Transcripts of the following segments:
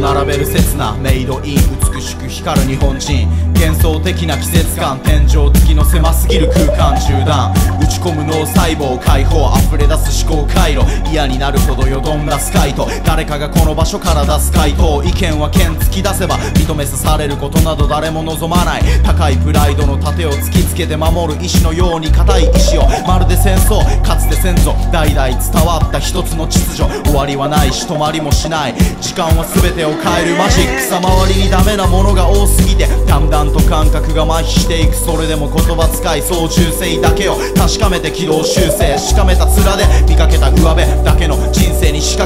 な言葉を並べる刹那。メイドイン美しく光る日本人幻想的な季節感天井付きの狭すぎる空間中断打ち込む脳細胞解放溢れ出す思考回路嫌になるほどよどんだスカイと誰かがこの場所から出す回答意見は剣突き出せば認めさされることなど誰も望まない高いプライドの盾を突きつけて守る意志のように硬い意志をまるで戦争かつて先祖代々伝わった一つの秩序終わりはないし止まりもしない時間は全てを変えるマジックさ周りにダメなものがが多すぎてだんだんと感覚が麻痺していく。それでも言葉使い操縦性だけを確かめて軌道修正。しかめた面で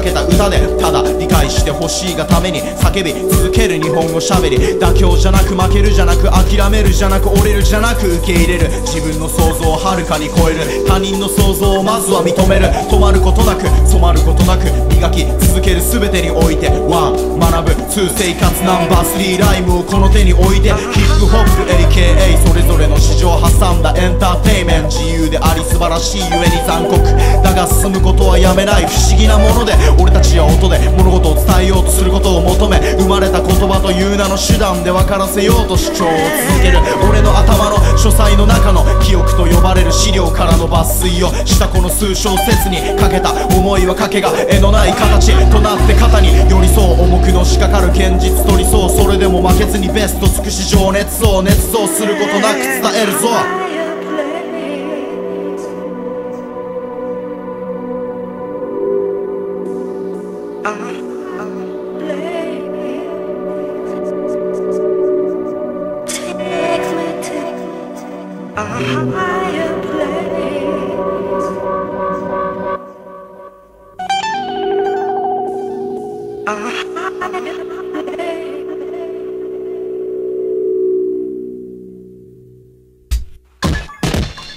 けた歌でただ理解してほしいがために叫び続ける日本語しゃべり。妥協じゃなく負けるじゃなく諦めるじゃなく折れるじゃなく受け入れる。自分の想像をはるかに超える。他人の想像をまずは認める。止まることなく染まることなく磨き続ける全てにおいて。ワン学ぶ。2生活。ナンバー3ライムをこの手に置いて。ヒップホップ AKA それぞれの市場を挟んだ。エンターテイメント自由であり素晴らしいゆえに残酷。だが進むことはやめない。不思議なもので俺たちは音で物事を伝えようとすることを求め生まれた言葉という名の手段で分からせようと主張を続ける俺の頭の書斎の中の記憶と呼ばれる資料からの抜粋をしたこの数小節にかけた。思いはかけが絵のない形となって肩に寄り添う。重くのしかかる現実と理想それでも負けずにベスト尽くし情熱を捏造することなく伝えるぞ。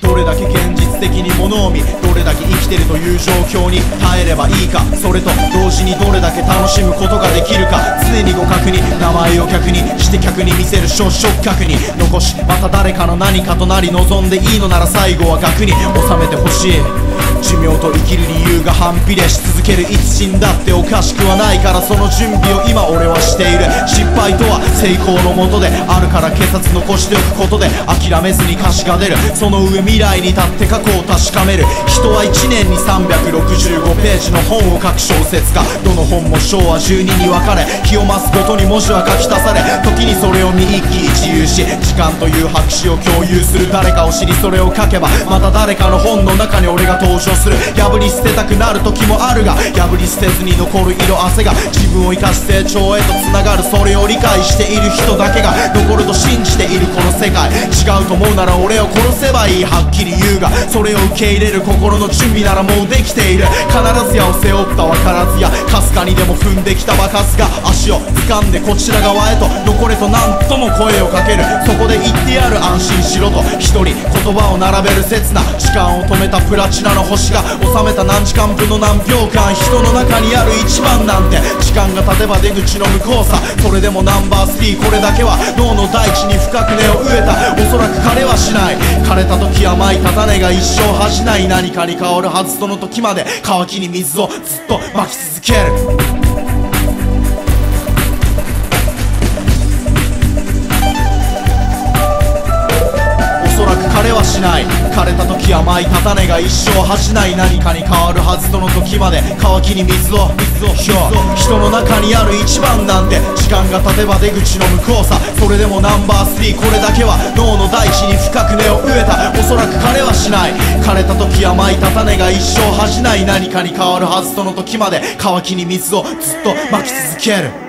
どれだけ的に物を見どれだけ生きてるという状況に耐えればいいか。それと同時にどれだけ楽しむことができるか。常に互角に名前を客にして客に見せる小触覚に。残しまた誰かの何かとなり望んでいいのなら最後は額に収めてほしい。寿命と生きる理由が反比例し続けるいつ死んだっておかしくはないからその準備を今俺はしている。失敗とは成功のもとであるから警察残しておくことで諦めずに歌詞が出る。その上未来に立って過去を確かめる。人は1年に365ページの本を書く小説家。どの本も昭和12に分かれ日を増すごとに文字は書き足され時にそれを見一喜一憂し時間という白紙を共有する誰かを知りそれを書けばまた誰かの本の中に俺が登場する。破り捨てたくなる時もあるが破り捨てずに残る色汗が自分を生かし成長へとつながるそれを理解している人だけが残ると信じているこの世界。違うと思うなら俺を殺せばいいはっきり言うが。それを受け入れる心の準備ならもうできている。必ずやを背負った分からずやかすかにでも踏んできたバカスが足を掴んでこちら側へと残れと何とも声をかける。そこで言ってやる安心しろと。一人言葉を並べる刹那。時間を止めたプラチナの星。が収めた何時間分の何秒間人の中にある一番なんて時間が経てば出口の向こうさそれでもナンバー3これだけは脳の大地に深く根を植えたおそらく枯れはしない。枯れた時は舞いた種が一生恥じない。何かに変わるはずその時まで乾きに水をずっとまき続ける。おそらく枯れはしない。枯れた時は舞いた種が一生恥じない何かに変わるはずその時まで乾きに水を。水を人の中にある一番なんて時間が経てば出口の向こうさ。それでもナンバー3これだけは脳の大地に深く根を植えた。おそらく枯れはしない。枯れた時は舞いた種が一生恥じない何かに変わるはずその時まで乾きに水をずっとまき続ける。